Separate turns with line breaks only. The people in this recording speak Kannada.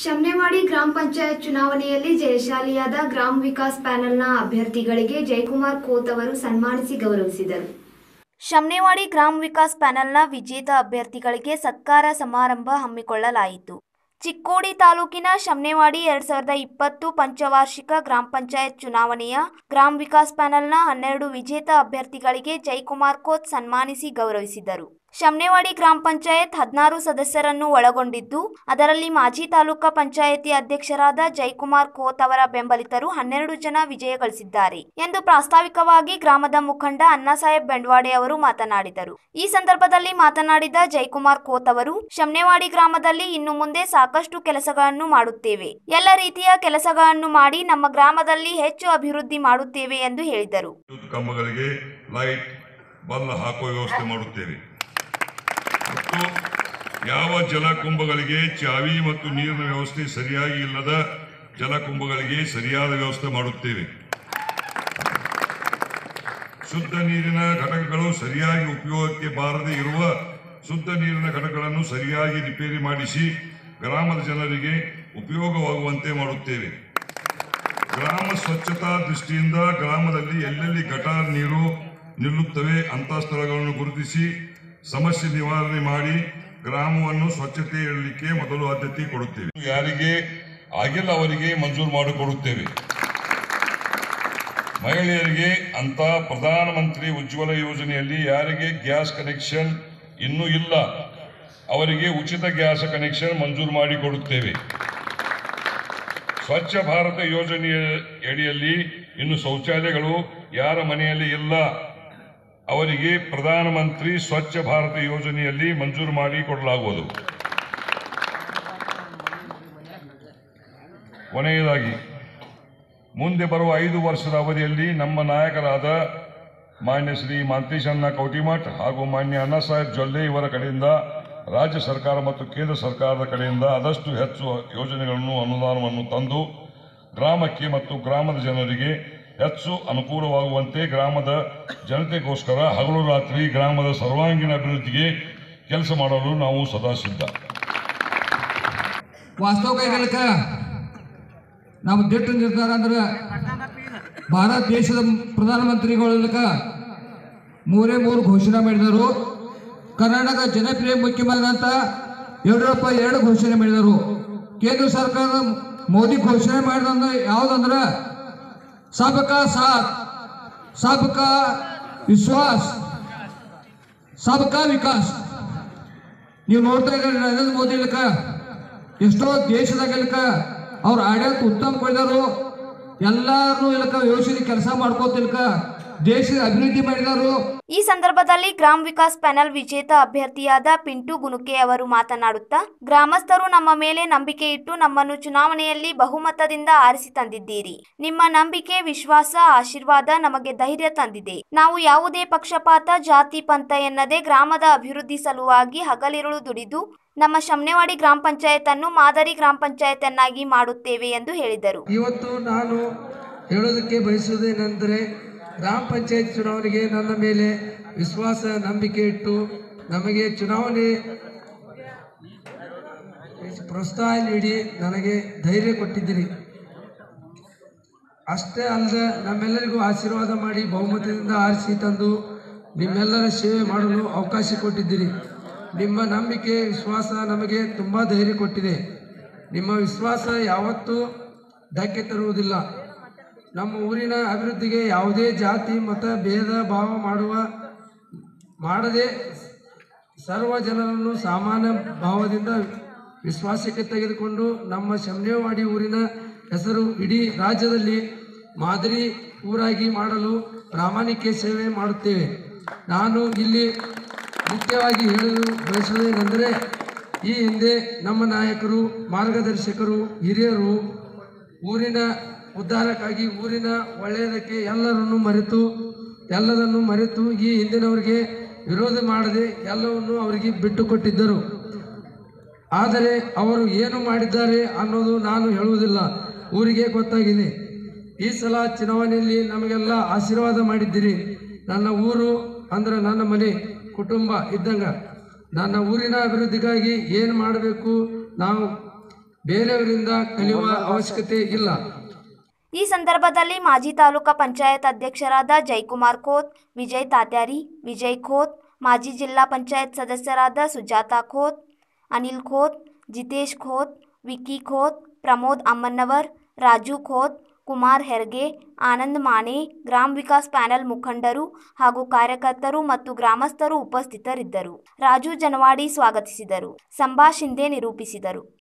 ಶಮ್ನೆವಾಡಿ ಗ್ರಾಮ ಪಂಚಾಯತ್ ಚುನಾವಣೆಯಲ್ಲಿ ಜಯಶಾಲಿಯಾದ ಗ್ರಾಮ ವಿಕಾಸ್ ಪ್ಯಾನೆಲ್ನ ಅಭ್ಯರ್ಥಿಗಳಿಗೆ ಜಯಕುಮಾರ್ ಕೋತ್ ಅವರು ಸನ್ಮಾನಿಸಿ ಗೌರವಿಸಿದರು.
ಶಮ್ನೆವಾಡಿ ಗ್ರಾಮ ವಿಕಾಸ್ ಪ್ಯಾನೆಲ್ನ ವಿಜೇತ ಅಭ್ಯರ್ಥಿಗಳಿಗೆ ಸತ್ಕಾರ ಸಮಾರಂಭ ಹಮ್ಮಿಕೊಳ್ಳಲಾಯಿತು. ಚಿಕ್ಕೋಡಿ ತಾಲೂಕಿನ ಶಮ್ನೆವಾಡಿ ಎರಡ್ ಸಾವಿರದ ಇಪ್ಪತ್ತು ಪಂಚವಾರ್ಷಿಕ ಗ್ರಾಮ ಪಂಚಾಯತ್ ಚುನಾವಣೆಯ ಗ್ರಾಮ ವಿಕಾಸ್ ಪ್ಯಾನೆಲ್ನ ಹನ್ನೆರಡು ವಿಜೇತ ಅಭ್ಯರ್ಥಿಗಳಿಗೆ ಜಯಕುಮಾರ್ ಕೋತ್ ಸನ್ಮಾನಿಸಿ ಗೌರವಿಸಿದರು. ಶಮ್ನೇವಾಡಿ ಗ್ರಾಮ ಪಂಚಾಯತ್ ಹದಿನಾರು ಸದಸ್ಯರನ್ನು ಒಳಗೊಂಡಿದ್ದು, ಅದರಲ್ಲಿ ಮಾಜಿ ತಾಲೂಕಾ ಪಂಚಾಯತಿ ಅಧ್ಯಕ್ಷರಾದ ಜೈಕುಮಾರ್ ಖೋತ್ ಅವರ ಬೆಂಬಲಿತರು ಹನ್ನೆರಡು ಜನ ವಿಜಯ ಗಳಿಸಿದ್ದಾರೆ ಎಂದು ಪ್ರಾಸ್ತಾವಿಕವಾಗಿ ಗ್ರಾಮದ ಮುಖಂಡ ಅಣ್ಣಾಸಾಹೇಬ್ ಬೆಂಡ್ವಾಡೆ ಅವರು ಮಾತನಾಡಿದರು. ಈ ಸಂದರ್ಭದಲ್ಲಿ ಮಾತನಾಡಿದ ಜೈಕುಮಾರ್ ಖೋತ್ ಅವರು, ಶಮ್ನೇವಾಡಿ ಗ್ರಾಮದಲ್ಲಿ ಇನ್ನು ಮುಂದೆ ಸಾಕಷ್ಟು ಕೆಲಸಗಳನ್ನು ಮಾಡುತ್ತೇವೆ. ಎಲ್ಲ ರೀತಿಯ ಕೆಲಸಗಳನ್ನು ಮಾಡಿ ನಮ್ಮ ಗ್ರಾಮದಲ್ಲಿ ಹೆಚ್ಚು ಅಭಿವೃದ್ಧಿ ಮಾಡುತ್ತೇವೆ ಎಂದು ಹೇಳಿದರು.
ಕಂಬಗಳಿಗೆ ಲೈಟ್ ಬಲ್ಲ ಹಾಕುವ ವ್ಯವಸ್ಥೆ ಮಾಡುತ್ತೇವೆ. ಮತ್ತು ಯಾವ ಜಲಕುಂಭಗಳಿಗೆ ಚಾವಿ ಮತ್ತು ನೀರಿನ ವ್ಯವಸ್ಥೆ ಸರಿಯಾಗಿ ಇಲ್ಲದ ಜಲಕುಂಭಗಳಿಗೆ ಸರಿಯಾದ ವ್ಯವಸ್ಥೆ ಮಾಡುತ್ತೇವೆ. ಶುದ್ಧ ನೀರಿನ ಘಟಕಗಳು ಸರಿಯಾಗಿ ಉಪಯೋಗಕ್ಕೆ ಬಾರದೇ ಇರುವ ಶುದ್ಧ ನೀರಿನ ಘಟಕಗಳನ್ನು ಸರಿಯಾಗಿ ರಿಪೇರಿ ಮಾಡಿಸಿ ಗ್ರಾಮದ ಜನರಿಗೆ ಉಪಯೋಗವಾಗುವಂತೆ ಮಾಡುತ್ತೇವೆ. ಗ್ರಾಮ ಸ್ವಚ್ಛತಾ ದೃಷ್ಟಿಯಿಂದ ಗ್ರಾಮದಲ್ಲಿ ಎಲ್ಲೆಲ್ಲಿ ಘಟಾರ್ ನೀರು ನಿಲ್ಲುತ್ತವೆ ಅಂತ ಸ್ಥಳಗಳನ್ನು ಗುರುತಿಸಿ ಸಮಸ್ಯೆ ನಿವಾರಣೆ ಮಾಡಿ ಗ್ರಾಮವನ್ನು ಸ್ವಚ್ಛತೆ ಇಡಲಿಕ್ಕೆ ಮೊದಲು ಆದ್ಯತೆ ಕೊಡುತ್ತೇವೆ. ಯಾರಿಗೆ ಆಗಿಲ್ಲ ಅವರಿಗೆ ಮಂಜೂರು ಮಾಡಿಕೊಡುತ್ತೇವೆ. ಮಹಿಳೆಯರಿಗೆ ಅಂತ ಪ್ರಧಾನಮಂತ್ರಿ ಉಜ್ವಲ ಯೋಜನೆಯಲ್ಲಿ ಯಾರಿಗೆ ಗ್ಯಾಸ್ ಕನೆಕ್ಷನ್ ಇನ್ನೂ ಇಲ್ಲ, ಅವರಿಗೆ ಉಚಿತ ಗ್ಯಾಸ್ ಕನೆಕ್ಷನ್ ಮಂಜೂರು ಮಾಡಿಕೊಡುತ್ತೇವೆ. ಸ್ವಚ್ಛ ಭಾರತ ಯೋಜನೆಯ ಅಡಿಯಲ್ಲಿ ಇನ್ನು ಶೌಚಾಲಯಗಳು ಯಾರ ಮನೆಯಲ್ಲಿ ಇಲ್ಲ. ಅವರಿಗೆ ಪ್ರಧಾನಮಂತ್ರಿ ಸ್ವಚ್ಛ ಭಾರತ ಯೋಜನೆಯಲ್ಲಿ ಮಂಜೂರು ಮಾಡಿ ಕೊಡಲಾಗುವುದು. ಕೊನೆಯದಾಗಿ, ಮುಂದೆ ಬರುವ ಐದು ವರ್ಷದ ಅವಧಿಯಲ್ಲಿ ನಮ್ಮ ನಾಯಕರಾದ ಮಾನ್ಯ ಶ್ರೀ ಮಾಂತೇಶಣ್ಣ ಕೌಟಿಮಠ್ ಹಾಗೂ ಮಾನ್ಯ ಅಣ್ಣಾಸಾಹೇಬ್ ಜೊಲ್ಲೆ ಇವರ ಕಡೆಯಿಂದ ರಾಜ್ಯ ಸರ್ಕಾರ ಮತ್ತು ಕೇಂದ್ರ ಸರ್ಕಾರದ ಕಡೆಯಿಂದ ಆದಷ್ಟು ಹೆಚ್ಚು ಯೋಜನೆಗಳನ್ನು ಅನುದಾನವನ್ನು ತಂದು ಗ್ರಾಮಕ್ಕೆ ಮತ್ತು ಗ್ರಾಮದ ಜನರಿಗೆ ಹೆಚ್ಚು ಅನುಕೂಲವಾಗುವಂತೆ ಗ್ರಾಮದ ಜನತೆಗೋಸ್ಕರ ಹಗಲು ರಾತ್ರಿ ಗ್ರಾಮದ ಸರ್ವಾಂಗೀಣ ಅಭಿವೃದ್ಧಿಗೆ ಕೆಲಸ ಮಾಡಲು ನಾವು ಸದಾ ಸಿದ್ಧ.
ವಾಸ್ತವ ಕೈಗಾರಿಕ ನಾವು ದಿಟ್ಟ ನಿರ್ಧಾರ ಅಂದ್ರೆ ಭಾರತ ದೇಶದ ಪ್ರಧಾನಮಂತ್ರಿಗಳಕ ಮೂರೇ ಮೂರು ಘೋಷಣೆ ಮಾಡಿದರು. ಕರ್ನಾಟಕ ಜನಪ್ರಿಯ ಮುಖ್ಯಮಂತ್ರಿ ಅಂತ ಯಡಿಯೂರಪ್ಪ ಎರಡು ಘೋಷಣೆ ಮಾಡಿದರು. ಕೇಂದ್ರ ಸರ್ಕಾರದ ಮೋದಿ ಘೋಷಣೆ ಮಾಡಿದಂದ್ರೆ ಯಾವುದಂದ್ರೆ ಸಬಕಾ साथ सबका ವಿಶ್ವಾಸ್ ಸಬಕಾ ವಿಕಾಸ್. ನೀವು ನೋಡ್ತಾ ಇದ್ದೀರಿ, ನರೇಂದ್ರ ಮೋದಿ ಇಲ್ಲಕ ಎಷ್ಟೋ ದೇಶದಾಗ ಇಲ್ಕ ಅವ್ರ ಆಡಳಿತ ಉತ್ತಮ ಕೊಡಿದಾರು ಎಲ್ಲಾರು ಇಲ್ಕ ಯೋಜನೆ ಕೆಲಸ ಮಾಡ್ಕೋತಿಲ್ಕ ದೇಶದ ಅಭಿವೃದ್ಧಿ ಮಾಡಿದಾರು
ಈ ಸಂದರ್ಭದಲ್ಲಿ ಗ್ರಾಮ ವಿಕಾಸ್ ಪ್ಯಾನೆಲ್ ವಿಜೇತ ಅಭ್ಯರ್ಥಿಯಾದ ಪಿಂಟು ಗುನುಕೆ ಅವರು ಮಾತನಾಡುತ್ತಾ ಗ್ರಾಮಸ್ಥರು ನಮ್ಮ ಮೇಲೆ ನಂಬಿಕೆ ಇಟ್ಟು ನಮ್ಮನ್ನು ಚುನಾವಣೆಯಲ್ಲಿ ಬಹುಮತದಿಂದ ಆರಿಸಿ ತಂದಿದ್ದೀರಿ. ನಿಮ್ಮ ನಂಬಿಕೆ ವಿಶ್ವಾಸ ಆಶೀರ್ವಾದ ನಮಗೆ ಧೈರ್ಯ ತಂದಿದೆ. ನಾವು ಯಾವುದೇ ಪಕ್ಷಪಾತ ಜಾತಿ ಪಂಥ ಎನ್ನದೆ ಗ್ರಾಮದ ಅಭಿವೃದ್ಧಿ ಸಲುವಾಗಿ ಹಗಲಿರುಳು ದುಡಿದು ನಮ್ಮ ಶಮ್ನೆವಾಡಿ ಗ್ರಾಮ ಪಂಚಾಯತ್ ಅನ್ನು ಮಾದರಿ ಗ್ರಾಮ ಪಂಚಾಯತ್ ಅನ್ನಾಗಿ ಮಾಡುತ್ತೇವೆ ಎಂದು ಹೇಳಿದರು.
ಇವತ್ತು ನಾನು ಹೇಳೋದಕ್ಕೆ ಬಯಸುವುದೇನೆಂದರೆ ಗ್ರಾಮ ಪಂಚಾಯತ್ ಚುನಾವಣೆಗೆ ನನ್ನ ಮೇಲೆ ವಿಶ್ವಾಸ, ನಂಬಿಕೆ ಇಟ್ಟು ನಮಗೆ ಚುನಾವಣೆ ಪ್ರೋತ್ಸಾಹ ನೀಡಿ ನನಗೆ ಧೈರ್ಯ ಕೊಟ್ಟಿದ್ದೀರಿ. ಅಷ್ಟೇ ಅಲ್ಲದೆ ನಮ್ಮೆಲ್ಲರಿಗೂ ಆಶೀರ್ವಾದ ಮಾಡಿ ಬಹುಮತದಿಂದ ಆರಿಸಿ ತಂದು ನಿಮ್ಮೆಲ್ಲರ ಸೇವೆ ಮಾಡಲು ಅವಕಾಶ ಕೊಟ್ಟಿದ್ದೀರಿ. ನಿಮ್ಮ ನಂಬಿಕೆ, ವಿಶ್ವಾಸ ನಮಗೆ ತುಂಬ ಧೈರ್ಯ ಕೊಟ್ಟಿದೆ. ನಿಮ್ಮ ವಿಶ್ವಾಸ ಯಾವತ್ತೂ ಧಕ್ಕೆ ತರುವುದಿಲ್ಲ. ನಮ್ಮ ಊರಿನ ಅಭಿವೃದ್ಧಿಗೆ ಯಾವುದೇ ಜಾತಿ, ಮತ, ಭೇದ, ಭಾವ ಮಾಡುವ, ಮಾಡದೆ ಸರ್ವ ಜನರನ್ನು ಸಾಮಾನ್ಯ ಭಾವದಿಂದ ವಿಶ್ವಾಸಕ್ಕೆ ತೆಗೆದುಕೊಂಡು ನಮ್ಮ ಶಮ್ನೇವಾಡಿ ಊರಿನ ಹೆಸರು ಇಡೀ ರಾಜ್ಯದಲ್ಲಿ ಮಾದರಿ ಊರಾಗಿ ಮಾಡಲು ಪ್ರಾಮಾಣಿಕ ಸೇವೆ ಮಾಡುತ್ತೇವೆ. ನಾನು ಇಲ್ಲಿ ಮುಖ್ಯವಾಗಿ ಹೇಳಲು ಬಯಸುವುದೇನೆಂದರೆ, ಈ ಹಿಂದೆ ನಮ್ಮ ನಾಯಕರು, ಮಾರ್ಗದರ್ಶಕರು, ಹಿರಿಯರು ಊರಿನ ಉದ್ಧಾರಕ್ಕಾಗಿ ಊರಿನ ಒಳ್ಳೆಯದಕ್ಕೆ ಎಲ್ಲರನ್ನು ಮರೆತು ಎಲ್ಲದನ್ನು ಮರೆತು ಈ ಹಿಂದಿನವರಿಗೆ ವಿರೋಧ ಮಾಡದೆ ಎಲ್ಲವನ್ನು ಅವರಿಗೆ ಬಿಟ್ಟು ಕೊಟ್ಟಿದ್ದರು ಆದರೆ ಅವರು ಏನು ಮಾಡಿದ್ದಾರೆ ಅನ್ನೋದು ನಾನು ಹೇಳುವುದಿಲ್ಲ. ಊರಿಗೆ ಗೊತ್ತಾಗಿದೆ. ಈ ಸಲ ಚುನಾವಣೆಯಲ್ಲಿ ನಮಗೆಲ್ಲ ಆಶೀರ್ವಾದ ಮಾಡಿದ್ದೀರಿ. ನನ್ನ ಊರು ಅಂದ್ರೆ ನನ್ನ ಮನೆ, ಕುಟುಂಬ ಇದ್ದಂಗ. ನನ್ನ ಊರಿನ ಅಭಿವೃದ್ಧಿಗಾಗಿ ಏನು ಮಾಡಬೇಕು ನಾವು ಬೇರೆಯವರಿಂದ ಕಲಿಯುವ ಅವಶ್ಯಕತೆ ಇಲ್ಲ.
ಈ ಸಂದರ್ಭದಲ್ಲಿ ಮಾಜಿ ತಾಲೂಕಾ ಪಂಚಾಯತ್ ಅಧ್ಯಕ್ಷರಾದ ಜಯಕುಮಾರ್ ಖೋತ್, ವಿಜಯ್ ತಾತ್ಯಾರಿ, ವಿಜಯ್ ಖೋತ್, ಮಾಜಿ ಜಿಲ್ಲಾ ಪಂಚಾಯತ್ ಸದಸ್ಯರಾದ ಸುಜಾತಾ ಖೋತ್, ಅನಿಲ್ ಖೋತ್, ಜಿತೇಶ್ ಖೋತ್, ವಿಕ್ಕಿ ಖೋತ್, ಪ್ರಮೋದ್ ಅಮ್ಮನವರ್ ರಾಜು ಖೋತ್, ಕುಮಾರ್ ಹೆರ್ಗೆ, ಆನಂದ್ ಮಾನೆ ಗ್ರಾಮ ವಿಕಾಸ್ ಪ್ಯಾನೆಲ್ ಮುಖಂಡರು ಹಾಗೂ ಕಾರ್ಯಕರ್ತರು ಮತ್ತು ಗ್ರಾಮಸ್ಥರು ಉಪಸ್ಥಿತರಿದ್ದರು. ರಾಜು ಜನವಾಡಿ ಸ್ವಾಗತಿಸಿದರು. ಸಂಭಾ ನಿರೂಪಿಸಿದರು.